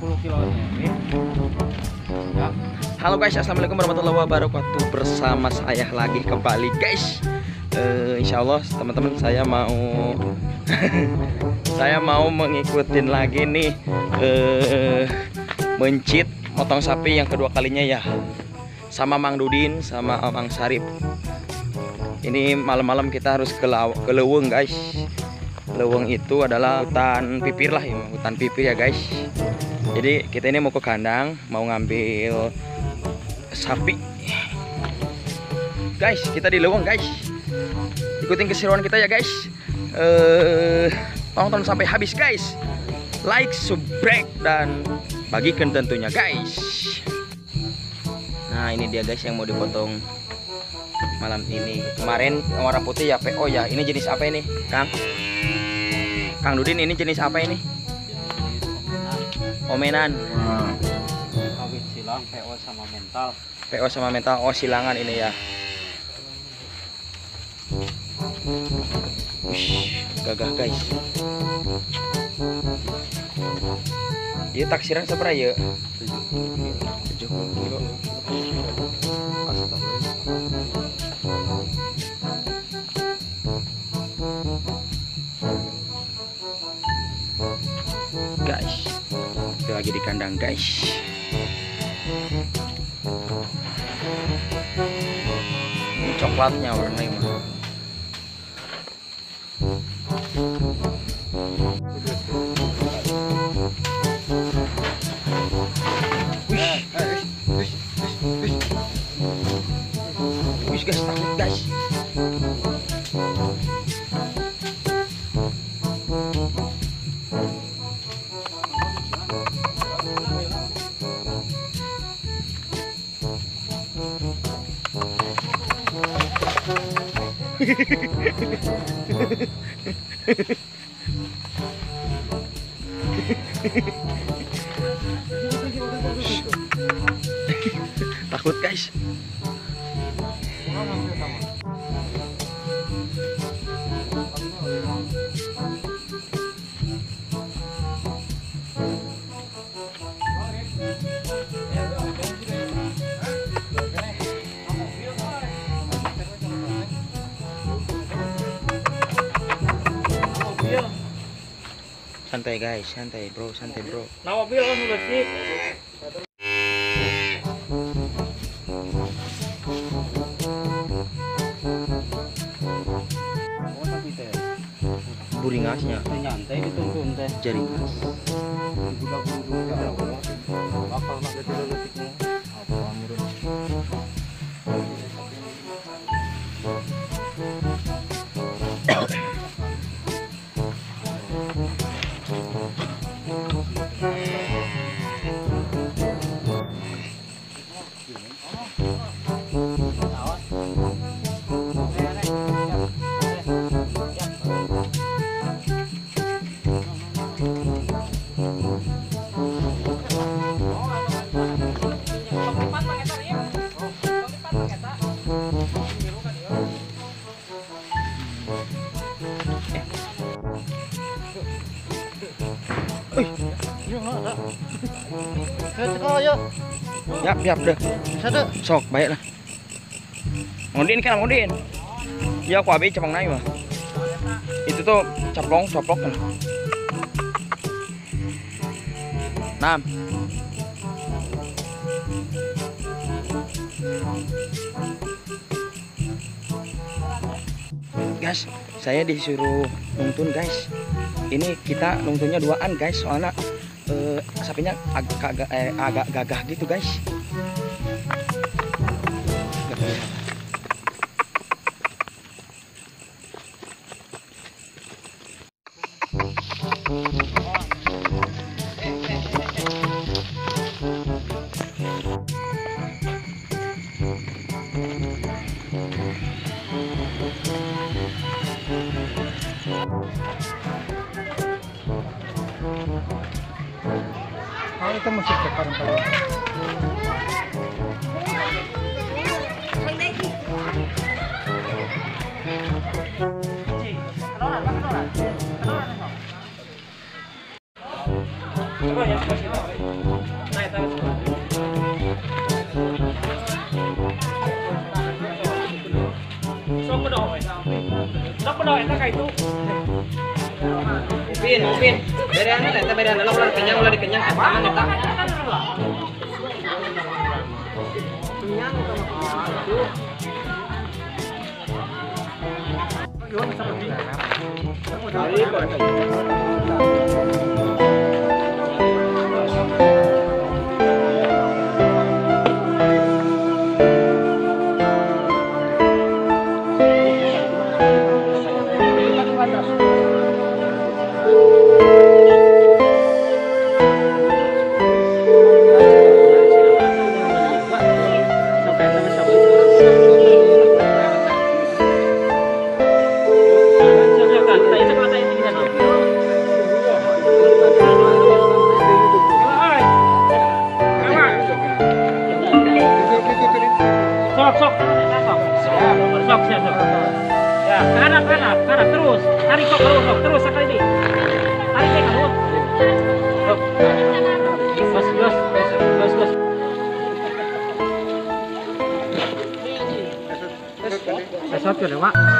70 kilonya ini. Halo guys, assalamualaikum warahmatullahi wabarakatuh. Bersama saya lagi kembali guys. Eh, insya Allah teman-teman saya mau saya mau mengikutin lagi nih eh, mencit motong sapi yang kedua kalinya ya sama Mang Dudin sama Mang Sarip. Ini malam-malam kita harus ke, ke guys. Leweng itu adalah hutan pipir lah ya, hutan pipir ya guys. Jadi kita ini mau ke kandang, mau ngambil sapi. Guys, kita di Leweng guys. Ikutin keseruan kita ya guys. Eh, tonton sampai habis guys. Like, subscribe dan bagikan tentunya guys. Nah ini dia guys yang mau dipotong malam ini. Kemarin warna putih ya PO ya. Ini jenis apa ini, Kang? Kang Dudin ini jenis apa ini? Omenan. Kawin silang PO sama mental. PO sama mental oh silangan ini ya. Wish, gagah guys. Iya taksiran seberapa ya? 70 lagi di kandang guys. Ini coklatnya. Wih, wih guys, takut guys. Takut guys. Santai guys, santai bro, santai bro. Nah mobil kan udah sih. Buringasnya Nyantai dituntun teh. ya. Bakal Yap, yap deh. Sada. Sok, baik lah. Ngondin kan ngondin. Ya aku habis cepang naik mah. Itu tuh caplong, caplok kan. Nam. Guys, saya disuruh nuntun guys. Ini kita nuntunnya duaan guys, soalnya eh, sapinya agak agak eh, agak gagah gitu guys. estamos se preparan para Sốc có đội sao? Sốc có đội ta cái tu Upin, upin. Bereana lah, kita bereana lah ulah kenyang ulah dikenyang tangan eta. Sok, 就零万